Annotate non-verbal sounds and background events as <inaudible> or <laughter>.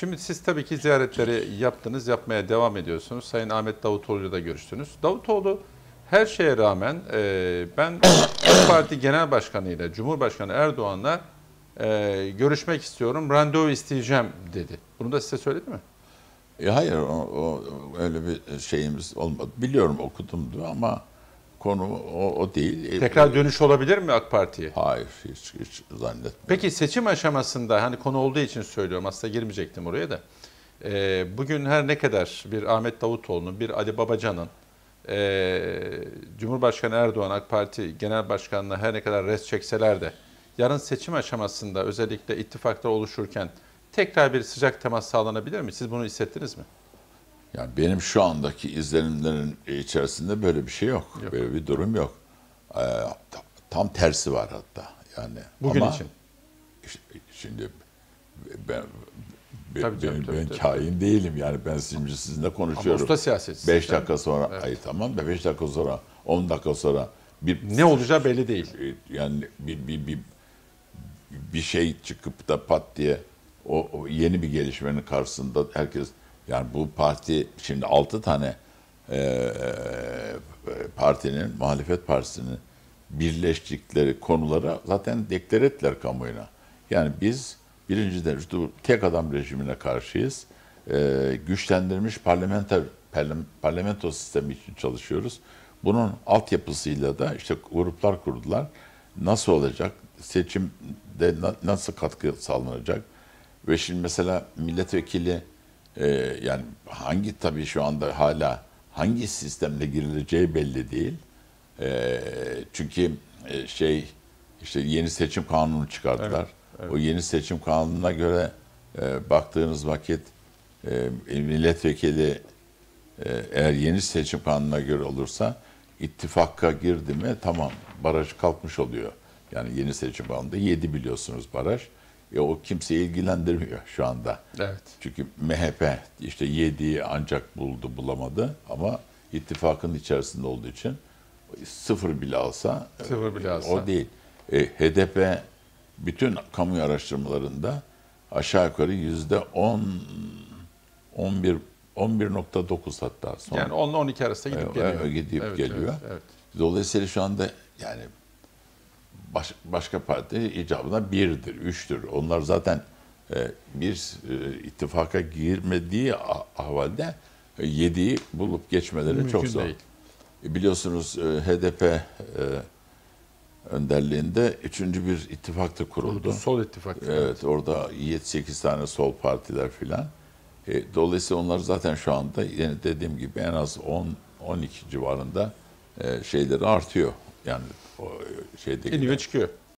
Şimdi siz tabii ki ziyaretleri yaptınız, yapmaya devam ediyorsunuz. Sayın Ahmet Davutoğlu'yla da görüştünüz. Davutoğlu her şeye rağmen e, ben <coughs> AK Parti Genel Başkanı ile Cumhurbaşkanı Erdoğan'la e, görüşmek istiyorum, randevu isteyeceğim dedi. Bunu da size söyledi mi? E hayır o, o- öyle bir şeyimiz olmadı. Biliyorum okudumdu ama konu o, o değil. E, Tekrar dönüş olabilir mi AK Parti'ye? Hayır hiç, hiç zannetmiyorum. Peki seçim aşamasında hani konu olduğu için söylüyorum aslında girmeyecektim oraya da. Ee, bugün her ne kadar bir Ahmet Davutoğlu'nun, bir Ali Babacan'ın ee, Cumhurbaşkanı Erdoğan AK Parti Genel Başkanı'na her ne kadar res çekseler de yarın seçim aşamasında özellikle ittifaklar oluşurken tekrar bir sıcak temas sağlanabilir mi? Siz bunu hissettiniz mi? Yani benim şu andaki izlenimlerin içerisinde böyle bir şey yok. Yok. Böyle bir durum yok. Ee, ta- tam tersi var hatta. Yani Bugün ama için. şimdi ben ben, Tabii ben, tabii, ben tabii. kain değilim yani ben şimdi sizinle Ama konuşuyorum. usta siyasetçisi. 5 dakika sonra Evet. ay tamam da 5 dakika sonra 10 dakika sonra bir Ne olacağı belli değil. e, yani bir, bir, bir, bir şey çıkıp da pat diye o, o yeni bir gelişmenin karşısında herkes yani bu parti şimdi altı tane e, partinin muhalefet partisinin birleştikleri konulara zaten deklar ettiler kamuoyuna. Yani biz birinci derecede bu tek adam rejimine karşıyız. E, güçlendirilmiş parlamenter parlam- parlamento sistemi için çalışıyoruz. Bunun altyapısıyla da işte gruplar kurdular. Nasıl olacak? Seçimde na- nasıl katkı sağlanacak? Ve şimdi mesela milletvekili e, yani hangi tabii şu anda hala hangi sistemle girileceği belli değil. E, çünkü e, şey işte yeni seçim kanunu çıkardılar. Evet, evet. O yeni seçim kanununa göre e, baktığınız vakit e, milletvekili e, eğer yeni seçim kanununa göre olursa ittifaka girdi mi tamam baraj kalkmış oluyor. Yani yeni seçim kanununda 7 biliyorsunuz baraj. E, o kimseyi ilgilendirmiyor şu anda. Evet. Çünkü MHP işte 7'yi ancak buldu bulamadı ama ittifakın içerisinde olduğu için sıfır bile alsa, e, Sıfır bile alsa. o değil. E, HDP bütün kamu araştırmalarında aşağı yukarı yüzde 10 11 11.9 hatta son. Yani 10 ile 12 arasında gidip Evet, geliyor. gidip Evet, geliyor. Evet, evet. Dolayısıyla şu anda yani baş- başka parti icabına birdir, üçtür. Onlar zaten e, bir e, ittifaka girmediği ahvalde e, yediği bulup geçmeleri Mümkün çok zor. değil. E, Biliyorsunuz e, HDP e, önderliğinde üçüncü bir ittifak da kuruldu. Sol ittifak. Evet orada 7-8 tane sol partiler filan. E, dolayısıyla onlar zaten şu anda yine dediğim gibi en az 10-12 civarında e, şeyleri artıyor. Yani o e, şeydeki İniyor çıkıyor.